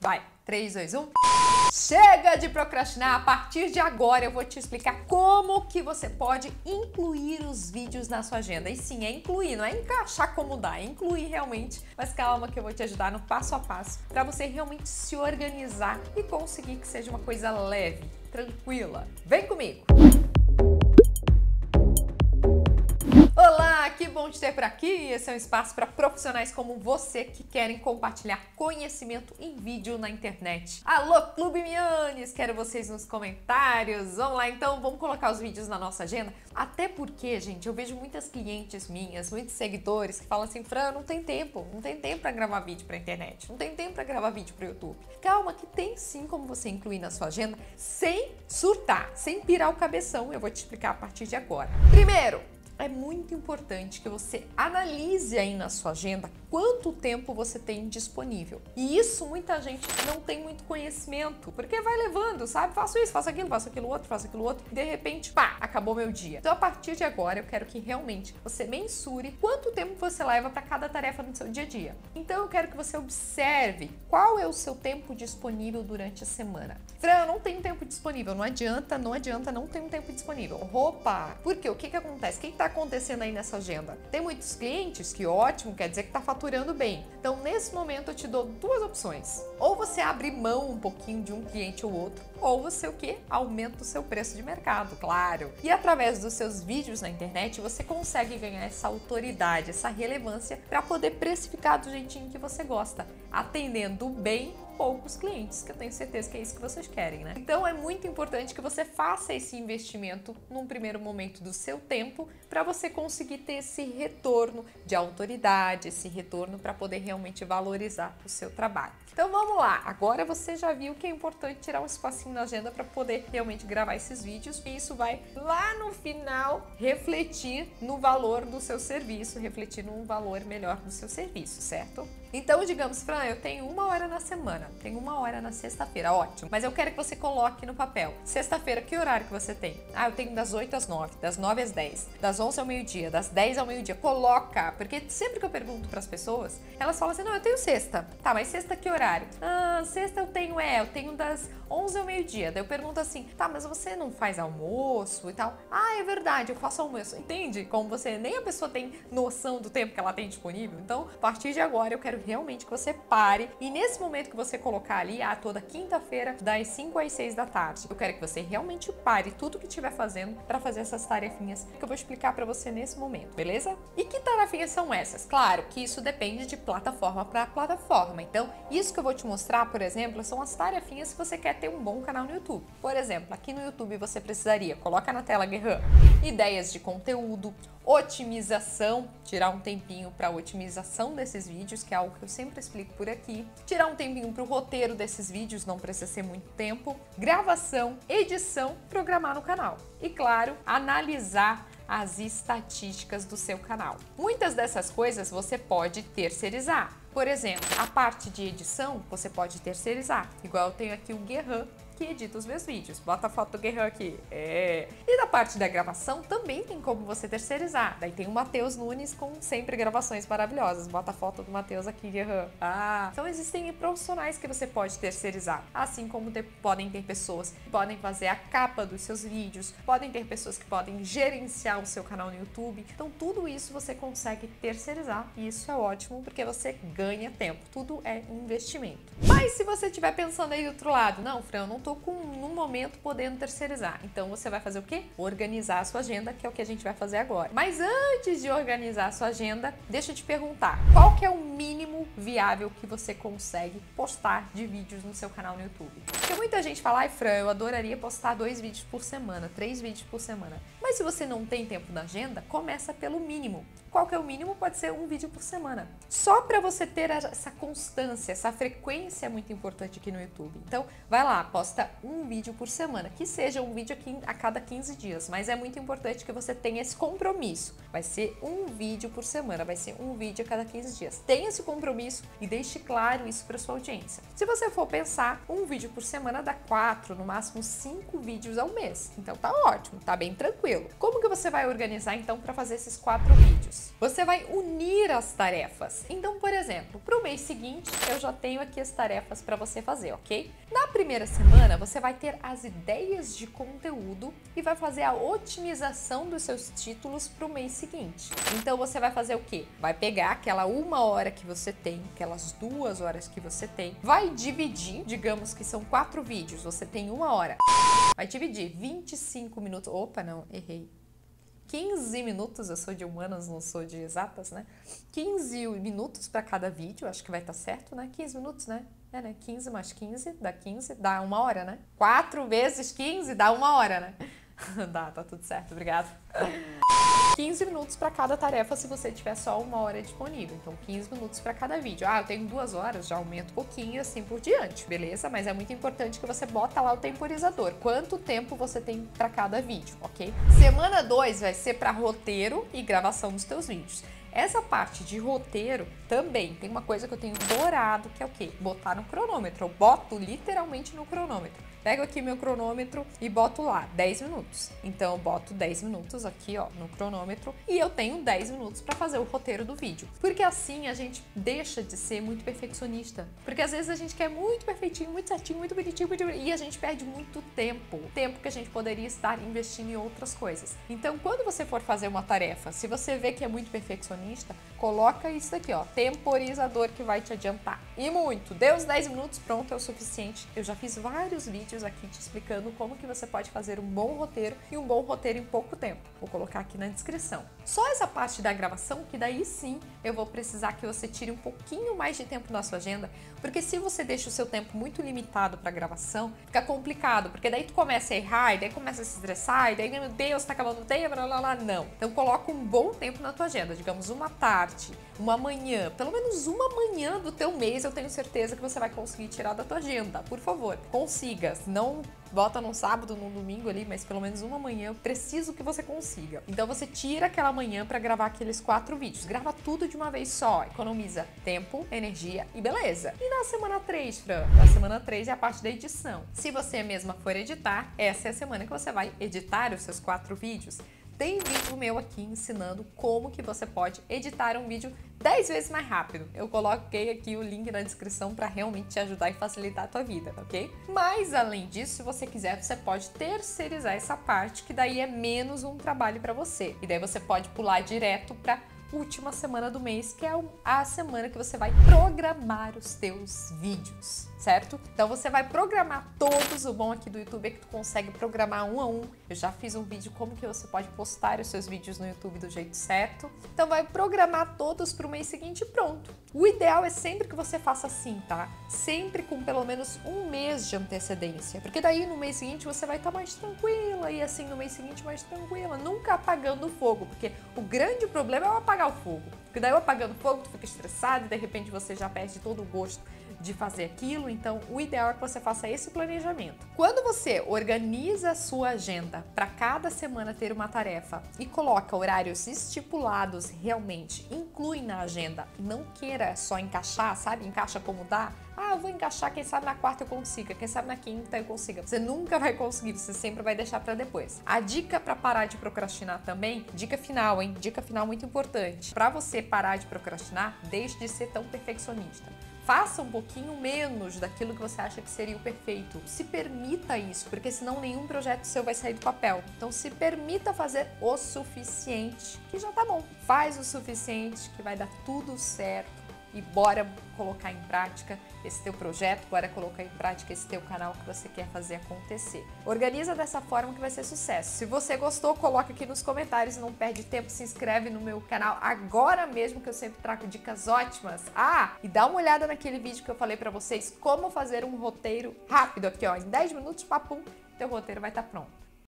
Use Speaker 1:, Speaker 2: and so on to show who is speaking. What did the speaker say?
Speaker 1: Vai, 3, 2, 1. Chega de procrastinar! A partir de agora eu vou te explicar como que você pode incluir os vídeos na sua agenda. E sim, é incluir, não é encaixar como dá, é incluir realmente. Mas calma que eu vou te ajudar no passo a passo para você realmente se organizar e conseguir que seja uma coisa leve, tranquila. Vem comigo! Que bom te ter por aqui. Esse é um espaço para profissionais como você que querem compartilhar conhecimento em vídeo na internet. Alô, Clube Mianes, quero vocês nos comentários. Vamos lá, então, vamos colocar os vídeos na nossa agenda. Até porque, gente, eu vejo muitas clientes minhas, muitos seguidores que falam assim: Fran, não tem tempo, não tem tempo para gravar vídeo para internet, não tem tempo para gravar vídeo para YouTube. Calma, que tem sim como você incluir na sua agenda sem surtar, sem pirar o cabeção. Eu vou te explicar a partir de agora. Primeiro, é muito importante que você analise aí na sua agenda quanto tempo você tem disponível. E isso muita gente não tem muito conhecimento, porque vai levando, sabe? Faço isso, faço aquilo, faço aquilo outro, faço aquilo outro, e de repente, pá, acabou meu dia. Então a partir de agora eu quero que realmente você mensure quanto tempo você leva para cada tarefa no seu dia a dia. Então eu quero que você observe qual é o seu tempo disponível durante a semana. Fran, eu não tenho tempo disponível, não adianta, não adianta, não tenho tempo disponível. Roupa, porque o que que acontece? Quem tá acontecendo aí nessa agenda? Tem muitos clientes, que ótimo, quer dizer que está faturando bem. Então, nesse momento, eu te dou duas opções. Ou você abre mão um pouquinho de um cliente ou outro, ou você o que? Aumenta o seu preço de mercado, claro. E através dos seus vídeos na internet, você consegue ganhar essa autoridade, essa relevância para poder precificar do jeitinho que você gosta, atendendo bem poucos clientes, que eu tenho certeza que é isso que vocês querem, né? Então é muito importante que você faça esse investimento num primeiro momento do seu tempo para você conseguir ter esse retorno de autoridade, esse retorno para poder realmente valorizar o seu trabalho. Então vamos lá, agora você já viu que é importante tirar um espacinho na agenda para poder realmente gravar esses vídeos e isso vai lá no final refletir no valor do seu serviço, refletir num valor melhor do seu serviço, certo? Então, digamos, Fran, eu tenho uma hora na semana, tenho uma hora na sexta-feira, ótimo. Mas eu quero que você coloque no papel. Sexta-feira, que horário que você tem? Ah, eu tenho das 8 às 9, das 9 às 10, das 11 ao meio-dia, das 10 ao meio-dia. Coloca, porque sempre que eu pergunto para as pessoas, elas falam assim: não, eu tenho sexta. Tá, mas sexta que horário? Ah, sexta eu tenho, é, eu tenho das 11 ao meio-dia. Daí eu pergunto assim: tá, mas você não faz almoço e tal? Ah, é verdade, eu faço almoço. Entende? Como você, nem a pessoa tem noção do tempo que ela tem disponível. Então, a partir de agora, eu quero realmente que você pare e nesse momento que você colocar ali, ah, toda quinta-feira, das 5 às 6 da tarde, eu quero que você realmente pare tudo que estiver fazendo para fazer essas tarefinhas que eu vou explicar para você nesse momento, beleza? E que tarefinhas são essas? Claro que isso depende de plataforma para plataforma. Então, isso que eu vou te mostrar, por exemplo, são as tarefinhas se você quer ter um bom canal no YouTube. Por exemplo, aqui no YouTube você precisaria, coloca na tela Guerra, ideias de conteúdo, otimização, tirar um tempinho para otimização desses vídeos, que é algo que eu sempre explico por aqui, tirar um tempinho para o roteiro desses vídeos, não precisa ser muito tempo, gravação, edição, programar no canal. E claro, analisar as estatísticas do seu canal. Muitas dessas coisas você pode terceirizar. Por exemplo, a parte de edição você pode terceirizar, igual eu tenho aqui o Guerran que edita os meus vídeos. Bota a foto do Guerrero aqui. É. E na parte da gravação também tem como você terceirizar. Daí tem o Matheus Nunes com sempre gravações maravilhosas. Bota a foto do Matheus aqui, Guerrero. Ah. Então existem profissionais que você pode terceirizar. Assim como podem ter pessoas que podem fazer a capa dos seus vídeos, podem ter pessoas que podem gerenciar o seu canal no YouTube. Então tudo isso você consegue terceirizar e isso é ótimo porque você ganha tempo. Tudo é investimento. Mas se você estiver pensando aí do outro lado, não, Fran, eu não tô com, no momento, podendo terceirizar. Então você vai fazer o quê? Organizar a sua agenda, que é o que a gente vai fazer agora. Mas antes de organizar a sua agenda, deixa eu te perguntar, qual que é o mínimo viável que você consegue postar de vídeos no seu canal no YouTube? Porque muita gente fala, ai Fran, eu adoraria postar dois vídeos por semana, três vídeos por semana. Mas se você não tem tempo na agenda, começa pelo mínimo. Qual que é o mínimo? Pode ser um vídeo por semana. Só para você ter essa constância, essa frequência é muito importante aqui no YouTube. Então, vai lá, posta um vídeo por semana, que seja um vídeo aqui a cada 15 dias, mas é muito importante que você tenha esse compromisso. Vai ser um vídeo por semana, vai ser um vídeo a cada 15 dias. Tenha esse compromisso e deixe claro isso para sua audiência. Se você for pensar, um vídeo por semana dá quatro, no máximo cinco vídeos ao mês. Então tá ótimo, tá bem tranquilo. Como que você vai organizar então para fazer esses quatro vídeos? Você vai unir as tarefas. Então, por exemplo, para o mês seguinte, eu já tenho aqui as tarefas para você fazer, ok? Na primeira semana, você vai ter as ideias de conteúdo e vai fazer a otimização dos seus títulos para o mês seguinte. Então, você vai fazer o quê? Vai pegar aquela uma hora que você tem, aquelas duas horas que você tem, vai dividir, digamos que são quatro vídeos, você tem uma hora. Vai dividir 25 minutos. Opa, não, errei. 15 minutos, eu sou de humanas, não sou de exatas, né? 15 minutos para cada vídeo, acho que vai estar tá certo, né? 15 minutos, né? É, né? 15 mais 15 dá 15, dá uma hora, né? 4 vezes 15 dá uma hora, né? dá, tá tudo certo, obrigada. 15 minutos para cada tarefa se você tiver só uma hora disponível. Então, 15 minutos para cada vídeo. Ah, eu tenho duas horas, já aumento um pouquinho assim por diante, beleza? Mas é muito importante que você bota lá o temporizador. Quanto tempo você tem para cada vídeo, ok? Semana 2 vai ser para roteiro e gravação dos teus vídeos. Essa parte de roteiro também tem uma coisa que eu tenho dourado, que é o quê? Botar no cronômetro. Eu boto literalmente no cronômetro. Pego aqui meu cronômetro e boto lá 10 minutos. Então eu boto 10 minutos aqui, ó, no cronômetro e eu tenho 10 minutos para fazer o roteiro do vídeo. Porque assim a gente deixa de ser muito perfeccionista. Porque às vezes a gente quer muito perfeitinho, muito certinho, muito bonitinho, muito... e a gente perde muito tempo. Tempo que a gente poderia estar investindo em outras coisas. Então, quando você for fazer uma tarefa, se você vê que é muito perfeccionista, coloca isso aqui, ó, temporizador que vai te adiantar. E muito. Deu os 10 minutos, pronto, é o suficiente. Eu já fiz vários vídeos vídeos aqui te explicando como que você pode fazer um bom roteiro e um bom roteiro em pouco tempo. Vou colocar aqui na descrição. Só essa parte da gravação, que daí sim eu vou precisar que você tire um pouquinho mais de tempo na sua agenda, porque se você deixa o seu tempo muito limitado para gravação, fica complicado, porque daí tu começa a errar, e daí começa a se estressar, e daí, meu Deus, tá acabando o tempo, blá, blá, blá, não. Então coloca um bom tempo na tua agenda, digamos uma tarde, uma manhã, pelo menos uma manhã do teu mês, eu tenho certeza que você vai conseguir tirar da tua agenda. Por favor, consiga não bota num sábado, num domingo ali, mas pelo menos uma manhã eu preciso que você consiga. Então você tira aquela manhã para gravar aqueles quatro vídeos. Grava tudo de uma vez só, economiza tempo, energia e beleza. E na semana 3, Fran? Na semana 3 é a parte da edição. Se você mesma for editar, essa é a semana que você vai editar os seus quatro vídeos. Tem vídeo meu aqui ensinando como que você pode editar um vídeo 10 vezes mais rápido. Eu coloquei aqui o link na descrição para realmente te ajudar e facilitar a tua vida, ok? Mas além disso, se você quiser, você pode terceirizar essa parte, que daí é menos um trabalho para você. E daí você pode pular direto para última semana do mês, que é a semana que você vai programar os teus vídeos, certo? Então você vai programar todos, o bom aqui do YouTube é que tu consegue programar um a um. Eu já fiz um vídeo como que você pode postar os seus vídeos no YouTube do jeito certo. Então vai programar todos para o mês seguinte e pronto. O ideal é sempre que você faça assim, tá? Sempre com pelo menos um mês de antecedência, porque daí no mês seguinte você vai estar tá mais tranquila e assim no mês seguinte mais tranquila, nunca apagando o fogo, porque o grande problema é o apagar o fogo. Porque daí eu apagando fogo, tu fica estressado e de repente você já perde todo o gosto de fazer aquilo, então o ideal é que você faça esse planejamento. Quando você organiza a sua agenda para cada semana ter uma tarefa e coloca horários estipulados realmente, inclui na agenda, não queira só encaixar, sabe? Encaixa como dá. Ah, vou encaixar, quem sabe na quarta eu consiga, quem sabe na quinta eu consiga. Você nunca vai conseguir, você sempre vai deixar para depois. A dica para parar de procrastinar também, dica final, hein? Dica final muito importante. Para você parar de procrastinar, deixe de ser tão perfeccionista faça um pouquinho menos daquilo que você acha que seria o perfeito. Se permita isso, porque senão nenhum projeto seu vai sair do papel. Então se permita fazer o suficiente, que já tá bom. Faz o suficiente que vai dar tudo certo e bora colocar em prática esse teu projeto, bora colocar em prática esse teu canal que você quer fazer acontecer. Organiza dessa forma que vai ser sucesso. Se você gostou, coloca aqui nos comentários, não perde tempo, se inscreve no meu canal agora mesmo que eu sempre trago dicas ótimas. Ah, e dá uma olhada naquele vídeo que eu falei para vocês como fazer um roteiro rápido aqui, ó, em 10 minutos, papum, teu roteiro vai estar tá pronto.